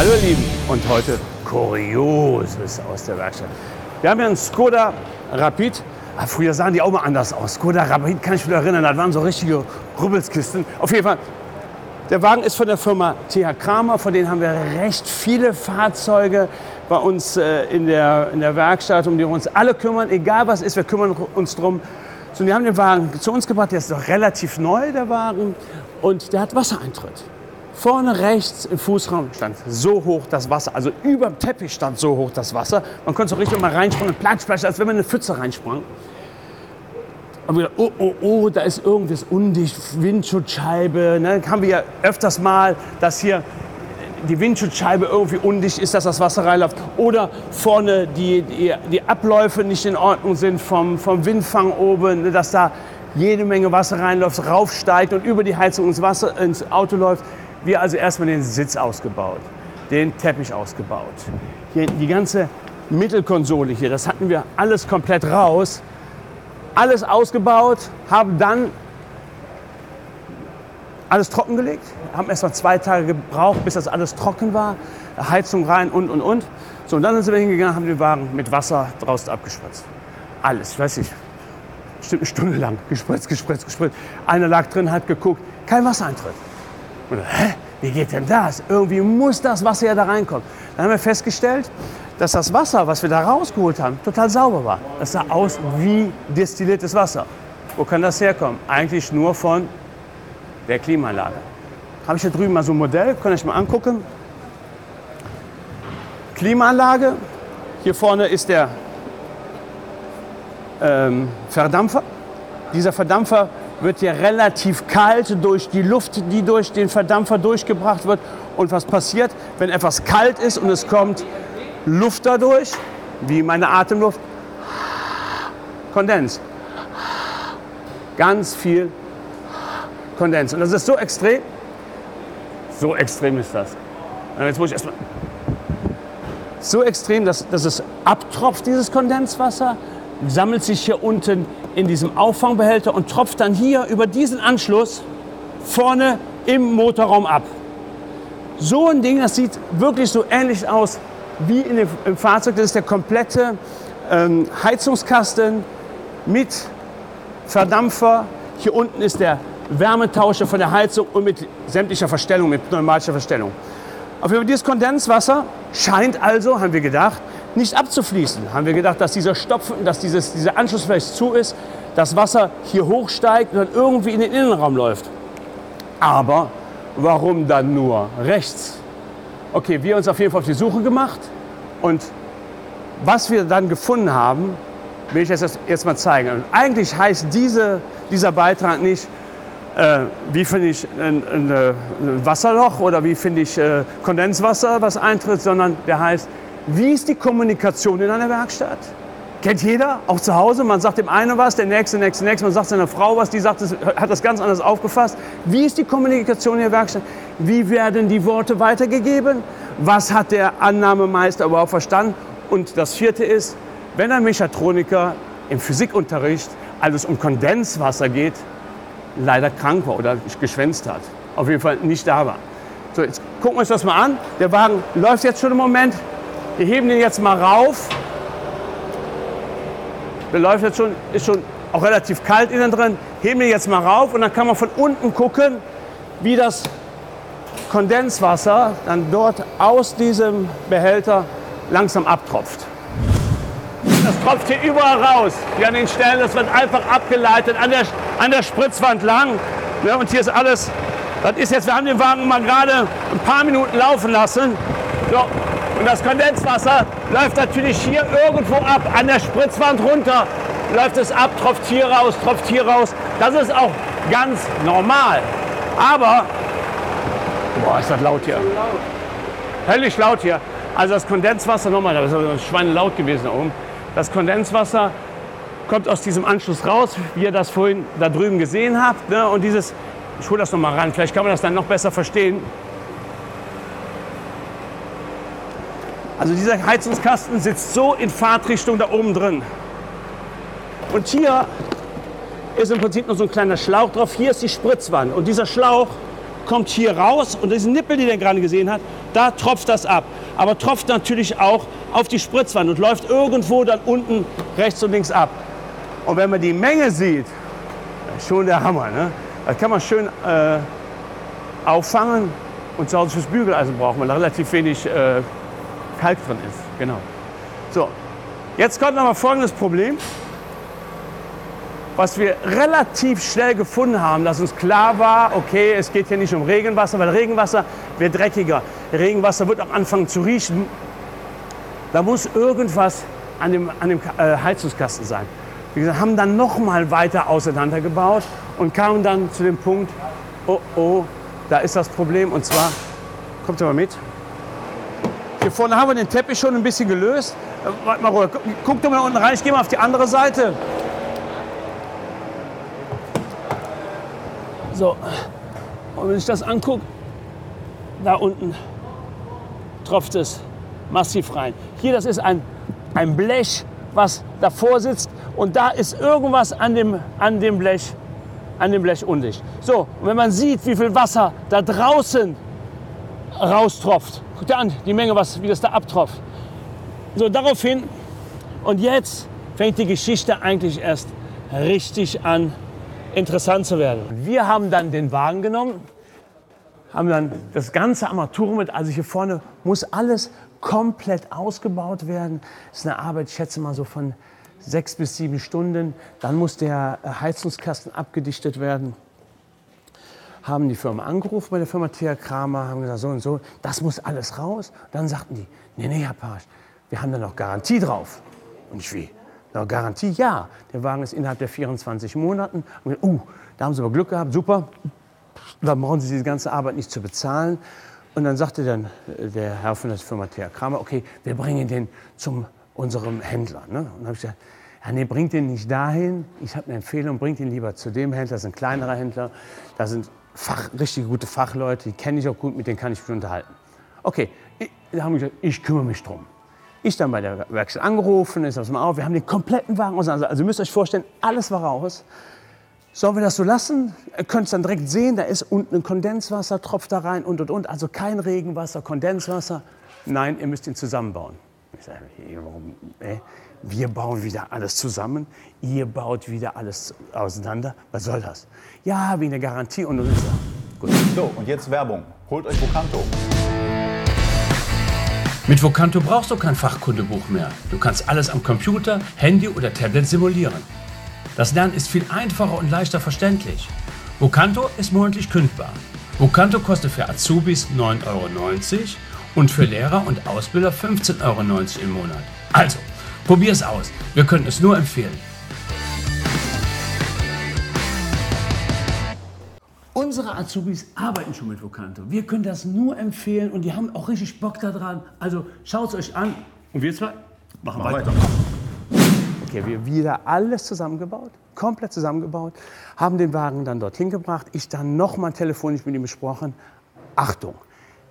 Hallo ihr Lieben und heute Kurioses aus der Werkstatt. Wir haben hier einen Skoda Rapid. Ah, früher sahen die auch mal anders aus. Skoda Rapid kann ich mich erinnern, das waren so richtige Rubbelskisten. Auf jeden Fall, der Wagen ist von der Firma TH Kramer, von denen haben wir recht viele Fahrzeuge bei uns äh, in, der, in der Werkstatt, um die wir uns alle kümmern, egal was ist, wir kümmern uns drum. So, die haben den Wagen zu uns gebracht, der ist noch relativ neu, der Wagen, und der hat Wassereintritt. Vorne rechts im Fußraum stand so hoch das Wasser, also über dem Teppich stand so hoch das Wasser. Man konnte so richtig mal reinspringen, platsch, platsch, als wenn man in eine Pfütze reinsprang. Und wir, oh, oh, oh, da ist irgendwas undicht, Windschutzscheibe. Ne? Haben wir ja öfters mal, dass hier die Windschutzscheibe irgendwie undicht ist, dass das Wasser reinläuft. Oder vorne die, die, die Abläufe nicht in Ordnung sind vom, vom Windfang oben, ne? dass da jede Menge Wasser reinläuft, raufsteigt und über die Heizung ins, Wasser, ins Auto läuft. Wir also erstmal den Sitz ausgebaut, den Teppich ausgebaut. Hier die ganze Mittelkonsole hier, das hatten wir alles komplett raus. Alles ausgebaut, haben dann alles trockengelegt, haben erst mal zwei Tage gebraucht, bis das alles trocken war, Heizung rein und und und. So, und dann sind wir hingegangen, haben den Wagen mit Wasser draußen abgespritzt. Alles, ich weiß nicht, bestimmt eine Stunde lang gespritzt, gespritzt, gespritzt. Einer lag drin, hat geguckt, kein Wassereintritt. Und, hä, wie geht denn das? Irgendwie muss das Wasser ja da reinkommen. Dann haben wir festgestellt, dass das Wasser, was wir da rausgeholt haben, total sauber war. Das sah aus wie destilliertes Wasser. Wo kann das herkommen? Eigentlich nur von der Klimaanlage. Habe ich hier drüben mal so ein Modell, könnt ihr euch mal angucken. Klimaanlage, hier vorne ist der ähm, Verdampfer. Dieser Verdampfer wird hier relativ kalt durch die Luft, die durch den Verdampfer durchgebracht wird. Und was passiert, wenn etwas kalt ist und es kommt Luft dadurch, wie meine Atemluft? Kondens. Ganz viel Kondens. Und das ist so extrem. So extrem ist das. Jetzt muss ich erstmal. So extrem, dass, dass es abtropft, dieses Kondenswasser, sammelt sich hier unten in diesem Auffangbehälter und tropft dann hier über diesen Anschluss vorne im Motorraum ab. So ein Ding, das sieht wirklich so ähnlich aus wie in dem, im Fahrzeug. Das ist der komplette ähm, Heizungskasten mit Verdampfer. Hier unten ist der Wärmetauscher von der Heizung und mit sämtlicher Verstellung, mit pneumatischer Verstellung. Auf jeden Fall dieses Kondenswasser scheint also, haben wir gedacht, nicht abzufließen. Haben wir gedacht, dass dieser Stopfen, dass dieses, dieser Anschluss vielleicht zu ist, das Wasser hier hochsteigt und dann irgendwie in den Innenraum läuft. Aber warum dann nur rechts? Okay, wir haben uns auf jeden Fall auf die Suche gemacht und was wir dann gefunden haben, will ich jetzt, jetzt mal zeigen. Und eigentlich heißt diese, dieser Beitrag nicht, äh, wie finde ich ein, ein, ein, Wasserloch oder wie finde ich äh, Kondenswasser, was eintritt, sondern der heißt, wie ist die Kommunikation in einer Werkstatt? Kennt jeder, auch zu Hause. Man sagt dem einen was, der nächste, der nächste, der nächste. Man sagt seiner Frau was, die sagt, das, hat das ganz anders aufgefasst. Wie ist die Kommunikation in der Werkstatt? Wie werden die Worte weitergegeben? Was hat der Annahmemeister überhaupt verstanden? Und das vierte ist, wenn ein Mechatroniker im Physikunterricht alles um Kondenswasser geht, leider krank war oder geschwänzt hat. Auf jeden Fall nicht da war. So, jetzt gucken wir uns das mal an. Der Wagen läuft jetzt schon im Moment. Wir heben den jetzt mal rauf. Der läuft jetzt schon, ist schon auch relativ kalt innen drin. Heben den jetzt mal rauf und dann kann man von unten gucken, wie das Kondenswasser dann dort aus diesem Behälter langsam abtropft. Das tropft hier überall raus. Hier an den Stellen, das wird einfach abgeleitet an der, an der Spritzwand lang. Ja, und hier ist alles, das ist jetzt, wir haben den Wagen mal gerade ein paar Minuten laufen lassen. So, und das Kondenswasser läuft natürlich hier irgendwo ab, an der Spritzwand runter, läuft es ab, tropft hier raus, tropft hier raus. Das ist auch ganz normal. Aber, boah, ist das laut hier. Höllisch laut hier. Also das Kondenswasser, nochmal, da ist das Schwein laut gewesen da oben. Das Kondenswasser kommt aus diesem Anschluss raus, wie ihr das vorhin da drüben gesehen habt. Ne? Und dieses, ich hole das nochmal ran, vielleicht kann man das dann noch besser verstehen. Also dieser Heizungskasten sitzt so in Fahrtrichtung da oben drin. Und hier ist im Prinzip nur so ein kleiner Schlauch drauf. Hier ist die Spritzwand. Und dieser Schlauch kommt hier raus und diesen Nippel, den ihr gerade gesehen habt, Da tropft das ab. Aber tropft natürlich auch auf die Spritzwand und läuft irgendwo dann unten rechts und links ab. Und wenn man die Menge sieht, schon der Hammer. Ne? Das kann man schön äh, auffangen und zu Hause fürs Bügeleisen braucht man, da relativ wenig äh, Kalk drin ist. Genau. So, jetzt kommt noch mal folgendes Problem, was wir relativ schnell gefunden haben, dass uns klar war, okay, es geht hier nicht um Regenwasser, weil Regenwasser wird dreckiger. Regenwasser wird auch anfangen zu riechen. Da muss irgendwas an dem, an dem äh, Heizungskasten sein. Wir haben dann noch mal weiter auseinandergebaut und kamen dann zu dem Punkt, oh oh, da ist das Problem und zwar, kommt ihr mal mit, hier vorne haben wir den Teppich schon ein bisschen gelöst. Äh, warte mal, guck, guck doch mal unten rein, ich gehe mal auf die andere Seite. So, und wenn ich das angucke, da unten tropft es massiv rein. Hier, das ist ein, ein Blech, was davor sitzt und da ist irgendwas an dem, an dem Blech, an dem Blech undicht. So, und wenn man sieht, wie viel Wasser da draußen raustropft, Guck dir an, die Menge, was, wie das da abtropft. So, daraufhin, und jetzt fängt die Geschichte eigentlich erst richtig an, interessant zu werden. Wir haben dann den Wagen genommen, haben dann das ganze Armaturen mit, also hier vorne muss alles komplett ausgebaut werden. Das ist eine Arbeit, ich schätze mal so von sechs bis sieben Stunden. Dann muss der Heizungskasten abgedichtet werden haben die Firma angerufen bei der Firma Thea Kramer, haben gesagt, so und so, das muss alles raus. Dann sagten die, nee, nee, Herr Pasch, wir haben da noch Garantie drauf. Und ich, wie? Noch Garantie? Ja. Der Wagen ist innerhalb der 24 Monaten. Und, uh, da haben Sie aber Glück gehabt, super. Dann brauchen Sie diese ganze Arbeit nicht zu bezahlen. Und dann sagte dann äh, der Herr von der Firma Thea Kramer, okay, wir bringen den zum unserem Händler. Ne? Und habe ich gesagt, ja, nee, bringt den nicht dahin. Ich habe eine Empfehlung, bringt ihn lieber zu dem Händler. Das ist ein kleinerer Händler. Da sind Fach, richtig gute Fachleute, die kenne ich auch gut, mit denen kann ich mich unterhalten. Okay, da haben wir gesagt, ich kümmere mich drum. Ich dann bei der Werkstatt angerufen, ist das mal auf, wir haben den kompletten Wagen aus. Also ihr müsst euch vorstellen, alles war raus. Sollen wir das so lassen? Ihr könnt es dann direkt sehen, da ist unten ein Kondenswasser, tropft da rein und und und. Also kein Regenwasser, Kondenswasser. Nein, ihr müsst ihn zusammenbauen. Ich sage, warum? Äh? Wir bauen wieder alles zusammen, ihr baut wieder alles auseinander. Was soll das? Ja, wie eine Garantie und so. Gut. So, und jetzt Werbung. Holt euch Vocanto. Mit Vocanto brauchst du kein Fachkundebuch mehr. Du kannst alles am Computer, Handy oder Tablet simulieren. Das Lernen ist viel einfacher und leichter verständlich. Vocanto ist monatlich kündbar. Vocanto kostet für Azubis 9,90 Euro und für Lehrer und Ausbilder 15,90 Euro im Monat. Also, Probier es aus. Wir können es nur empfehlen. Unsere Azubis arbeiten schon mit Vocanto. Wir können das nur empfehlen und die haben auch richtig Bock daran. Also schaut es euch an. Und wir zwei machen Mach weiter. weiter. Okay, wir wieder alles zusammengebaut, komplett zusammengebaut, haben den Wagen dann dorthin gebracht. Ich dann nochmal telefonisch mit ihm besprochen. Achtung,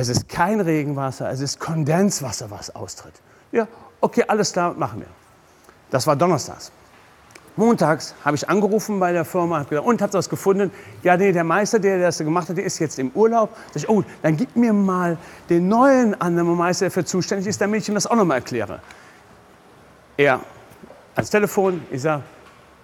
es ist kein Regenwasser, es ist Kondenswasser, was austritt. Ja, Okay, alles klar, machen wir. Das war donnerstags. Montags habe ich angerufen bei der Firma hab gesagt, und habt ihr was gefunden? Ja, nee, der Meister, der das gemacht hat, der ist jetzt im Urlaub. Sag ich, oh, dann gib mir mal den neuen anderen Meister, der für zuständig ist, damit ich ihm das auch noch mal erkläre. Er ans Telefon, ich sage,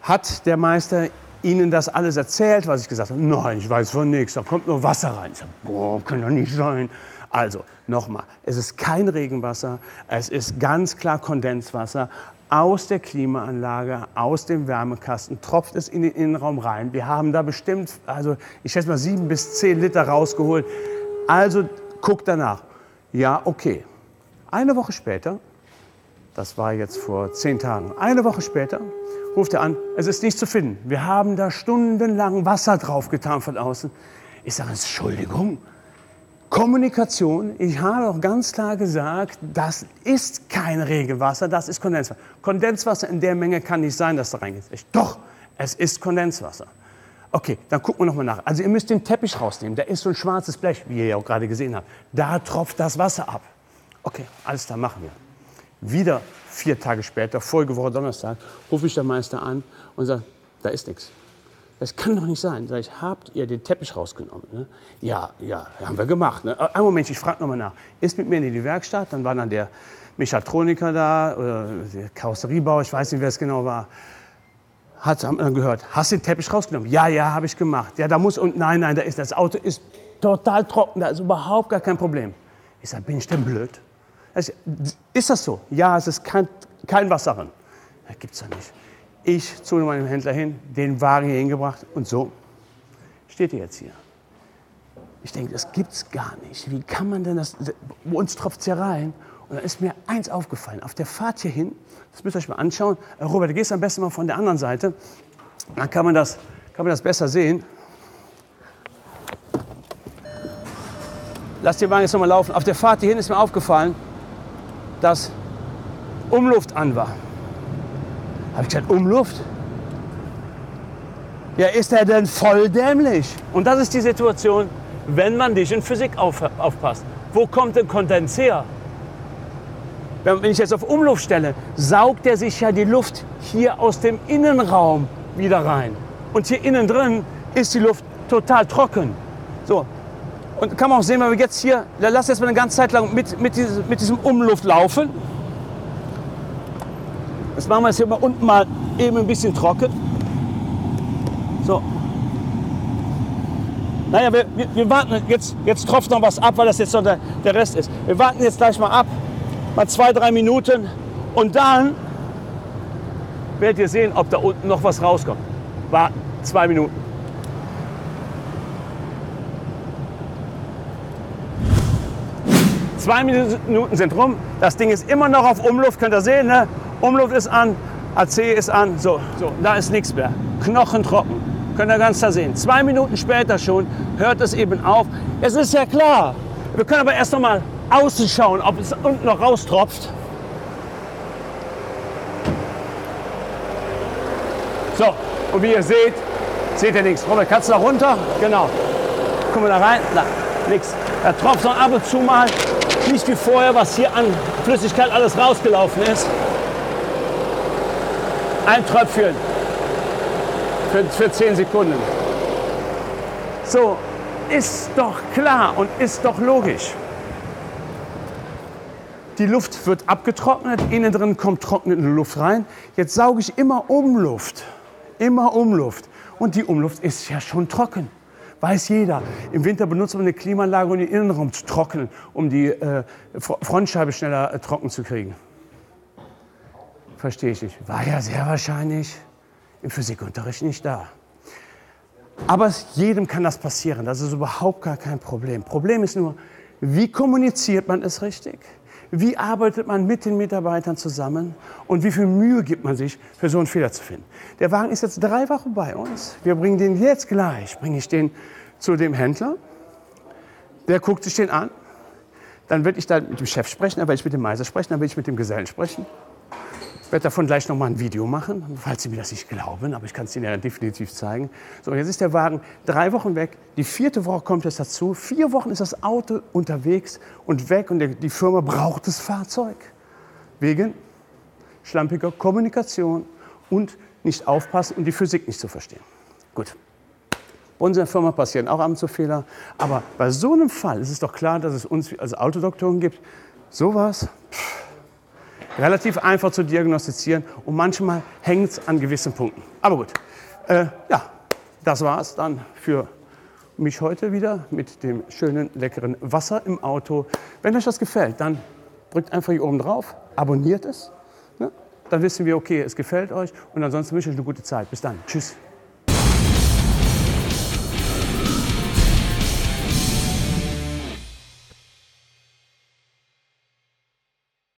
hat der Meister Ihnen das alles erzählt, was ich gesagt habe? Nein, ich weiß von nichts, da kommt nur Wasser rein. Ich sage, boah, kann doch nicht sein. Also, nochmal, es ist kein Regenwasser, es ist ganz klar Kondenswasser. Aus der Klimaanlage, aus dem Wärmekasten tropft es in den Innenraum rein. Wir haben da bestimmt, also ich schätze mal sieben bis zehn Liter rausgeholt. Also guckt danach. Ja, okay. Eine Woche später, das war jetzt vor zehn Tagen, eine Woche später ruft er an, es ist nicht zu finden. Wir haben da stundenlang Wasser draufgetan von außen. Ich sage, Entschuldigung, Kommunikation, ich habe auch ganz klar gesagt, das ist kein Regenwasser, das ist Kondenswasser. Kondenswasser in der Menge kann nicht sein, dass da reingeht. Doch, es ist Kondenswasser. Okay, dann gucken wir nochmal nach. Also ihr müsst den Teppich rausnehmen, da ist so ein schwarzes Blech, wie ihr ja auch gerade gesehen habt. Da tropft das Wasser ab. Okay, alles klar, machen wir. Wieder vier Tage später, Folgewoche Donnerstag, rufe ich den Meister an und sage, da ist nichts. Das kann doch nicht sein. Sag ich, habt ihr den Teppich rausgenommen? Ne? Ja, ja, haben wir gemacht. Ne? Ein Moment, ich frage nochmal nach. Ist mit mir in die Werkstatt, dann war dann der Mechatroniker da, oder der Karosseriebauer, ich weiß nicht, wer es genau war. Hat dann gehört, hast du den Teppich rausgenommen? Ja, ja, habe ich gemacht. Ja, da muss und nein, nein, da ist das Auto ist total trocken, da ist überhaupt gar kein Problem. Ich sage, bin ich denn blöd? Also, ist das so? Ja, es ist kein, kein Wasser drin. Das gibt's doch nicht. Ich zu meinem Händler hin, den Wagen hier hingebracht und so steht er jetzt hier. Ich denke, das gibt's gar nicht. Wie kann man denn das? Uns tropft es hier rein. Und da ist mir eins aufgefallen. Auf der Fahrt hierhin, das müsst ihr euch mal anschauen. Robert, du gehst am besten mal von der anderen Seite. Dann kann man das, kann man das besser sehen. Lass den Wagen jetzt nochmal laufen. Auf der Fahrt hierhin ist mir aufgefallen, dass Umluft an war. Habe ich gesagt, Umluft? Ja, ist er denn voll dämlich? Und das ist die Situation, wenn man nicht in Physik auf, aufpasst. Wo kommt denn Kondens her? Wenn ich jetzt auf Umluft stelle, saugt er sich ja die Luft hier aus dem Innenraum wieder rein. Und hier innen drin ist die Luft total trocken. So. Und kann man auch sehen, wenn wir jetzt hier, lass jetzt mal eine ganze Zeit lang mit, mit, diesem, mit diesem Umluft laufen. Das machen wir jetzt hier mal unten mal eben ein bisschen trocken. So. Naja, wir, wir, wir warten, jetzt, jetzt tropft noch was ab, weil das jetzt noch der, der Rest ist. Wir warten jetzt gleich mal ab mal zwei, drei Minuten und dann werdet ihr sehen, ob da unten noch was rauskommt. Warten, zwei Minuten. Zwei Minuten sind rum, das Ding ist immer noch auf Umluft, könnt ihr sehen, ne? Umluft ist an, AC ist an, so, so, da ist nichts mehr. Knochentrocken, könnt ihr ganz da sehen. Zwei Minuten später schon hört es eben auf. Es ist ja klar, wir können aber erst noch mal außen schauen, ob es unten noch raustropft. So, und wie ihr seht, seht ihr nichts. Robert, kannst du da runter? Genau. Gucken wir da rein? Na, nichts. Da tropft noch ab und zu mal, nicht wie vorher, was hier an Flüssigkeit alles rausgelaufen ist. Ein Tröpfchen für, für 10 Sekunden. So, ist doch klar und ist doch logisch. Die Luft wird abgetrocknet, innen drin kommt trocknende Luft rein. Jetzt sauge ich immer Umluft, immer Umluft. Und die Umluft ist ja schon trocken. Weiß jeder. Im Winter benutzt man eine Klimaanlage, um den Innenraum zu trocknen, um die äh, Frontscheibe schneller äh, trocken zu kriegen. Verstehe ich nicht. War ja sehr wahrscheinlich im Physikunterricht nicht da. Aber jedem kann das passieren. Das ist überhaupt gar kein Problem. Problem ist nur, wie kommuniziert man es richtig? Wie arbeitet man mit den Mitarbeitern zusammen und wie viel Mühe gibt man sich, für so einen Fehler zu finden? Der Wagen ist jetzt drei Wochen bei uns. Wir bringen den jetzt gleich, bringe ich den zu dem Händler. Der guckt sich den an. Dann werde ich da mit dem Chef sprechen, dann werde ich mit dem Meister sprechen, dann werde ich mit dem Gesellen sprechen. Ich werde davon gleich noch mal ein Video machen, falls Sie mir das nicht glauben, aber ich kann es Ihnen ja definitiv zeigen. So, jetzt ist der Wagen drei Wochen weg. Die vierte Woche kommt jetzt dazu. Vier Wochen ist das Auto unterwegs und weg und die Firma braucht das Fahrzeug. Wegen schlampiger Kommunikation und nicht aufpassen und die Physik nicht zu verstehen. Gut. Bei unserer Firma passieren auch ab und Fehler. Aber bei so einem Fall ist es doch klar, dass es uns als Autodoktoren gibt. Sowas. Pff relativ einfach zu diagnostizieren und manchmal hängt es an gewissen Punkten. Aber gut, äh, ja, das war es dann für mich heute wieder mit dem schönen, leckeren Wasser im Auto. Wenn euch das gefällt, dann drückt einfach hier oben drauf, abonniert es. Ne? Dann wissen wir, okay, es gefällt euch und ansonsten wünsche ich euch eine gute Zeit. Bis dann. Tschüss.